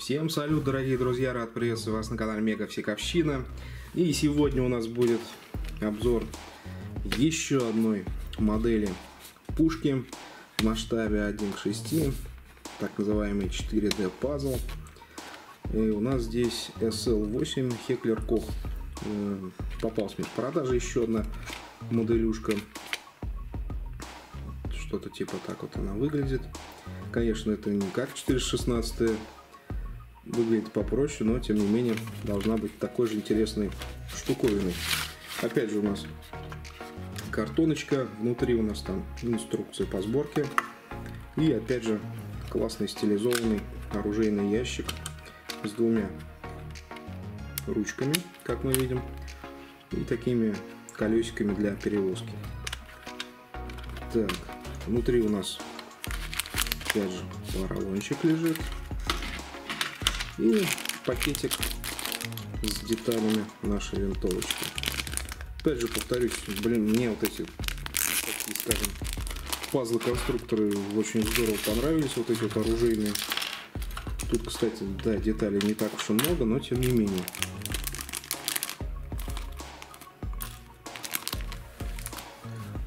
Всем салют, дорогие друзья, рад приветствовать вас на канале Мега Всековщина. И сегодня у нас будет обзор еще одной модели пушки в масштабе 1 к 6, так называемый 4D пазл. И у нас здесь SL8 Heckler Koch. Э, попался мне в продаже еще одна моделюшка. Что-то типа так вот она выглядит. Конечно, это не как 416 выглядит попроще, но тем не менее должна быть такой же интересной штуковиной. Опять же у нас картоночка, внутри у нас там инструкция по сборке и опять же классный стилизованный оружейный ящик с двумя ручками, как мы видим, и такими колесиками для перевозки. Так, внутри у нас опять же поролончик лежит и пакетик с деталями нашей винтовочки. Опять же повторюсь, блин, мне вот эти, такие, скажем, пазлы-конструкторы очень здорово понравились, вот эти вот оружейные. Тут, кстати, да, деталей не так уж и много, но тем не менее.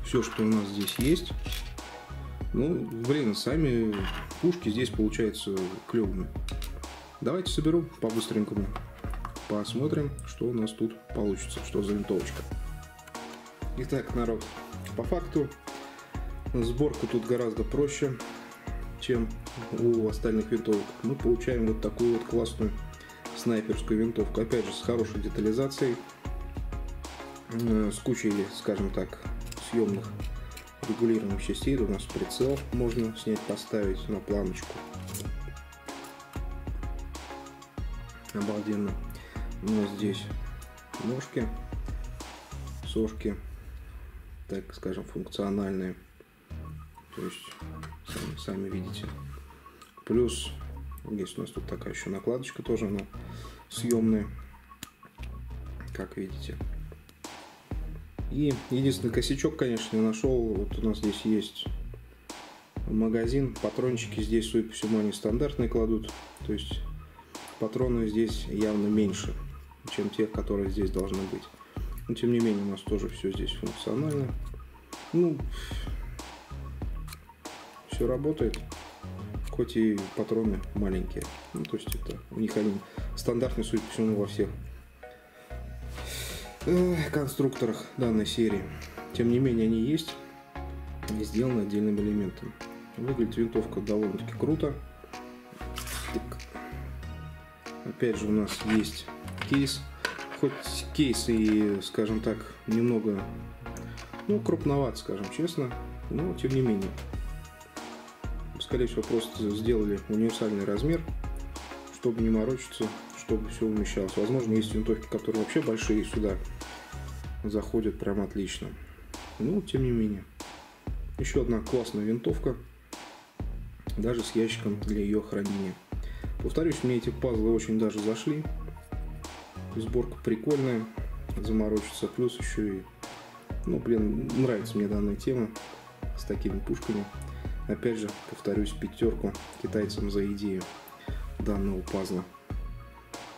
Все, что у нас здесь есть. Ну, блин, сами пушки здесь получаются клевыми. Давайте соберу по-быстренькому. Посмотрим, что у нас тут получится, что за винтовочка. Итак, народ, по факту сборка тут гораздо проще, чем у остальных винтовок. Мы получаем вот такую вот классную снайперскую винтовку. Опять же, с хорошей детализацией, э, с кучей, скажем так, съемных регулируемых частей. У нас прицел можно снять, поставить на планочку. Обалденно. У нас здесь ножки, сошки, так скажем, функциональные. То есть, сами, сами видите. Плюс, есть у нас тут такая еще накладочка тоже, она съемная, как видите. И единственный косячок, конечно, я нашел, вот у нас здесь есть магазин, патрончики здесь, судя по всему, они стандартные кладут, то есть патроны здесь явно меньше, чем те, которые здесь должны быть. Но тем не менее у нас тоже все здесь функционально. Ну, все работает, хоть и патроны маленькие. Ну, то есть это у них они стандартные, судя по всему, во всех конструкторах данной серии. Тем не менее они есть и сделаны отдельным элементом. Выглядит винтовка довольно-таки круто. Опять же у нас есть кейс. Хоть кейс и, скажем так, немного, ну, крупноват, скажем честно, но тем не менее. Скорее всего, просто сделали универсальный размер, чтобы не морочиться, чтобы все умещалось. Возможно, есть винтовки, которые вообще большие сюда заходят прям отлично. Ну, тем не менее. Еще одна классная винтовка, даже с ящиком для ее хранения. Повторюсь, мне эти пазлы очень даже зашли. Сборка прикольная, заморочиться. Плюс еще и, ну, блин, нравится мне данная тема с такими пушками. Опять же, повторюсь, пятерку китайцам за идею данного пазла.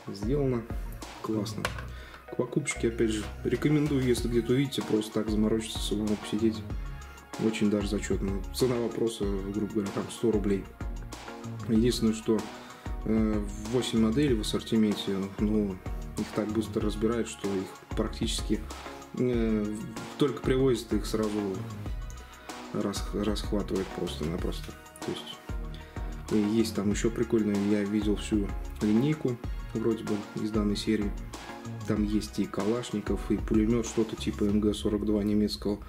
Сделано классно. К покупочке, опять же, рекомендую, если где-то увидите, просто так заморочиться, самому посидеть. Очень даже зачетно. Цена вопроса, грубо говоря, там 100 рублей. Единственное, что 8 моделей в ассортименте, ну, их так быстро разбирают, что их практически э, только привозят, их сразу рас, расхватывает просто-напросто. То есть есть там еще прикольные, я видел всю линейку вроде бы из данной серии. Там есть и Калашников, и пулемет, что-то типа МГ-42 немецкого,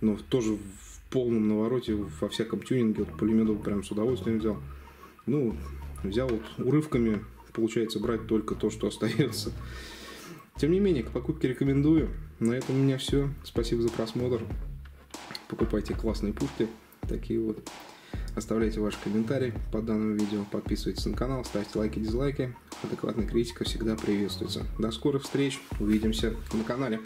но тоже в полном навороте, во всяком тюнинге. Вот пулемет прям с удовольствием взял. Ну, Взял вот урывками, получается брать только то, что остается. Тем не менее, к покупке рекомендую. На этом у меня все. Спасибо за просмотр. Покупайте классные пушки. Такие вот. Оставляйте ваши комментарии под данным видео. Подписывайтесь на канал, ставьте лайки, дизлайки. Адекватная критика всегда приветствуется. До скорых встреч. Увидимся на канале.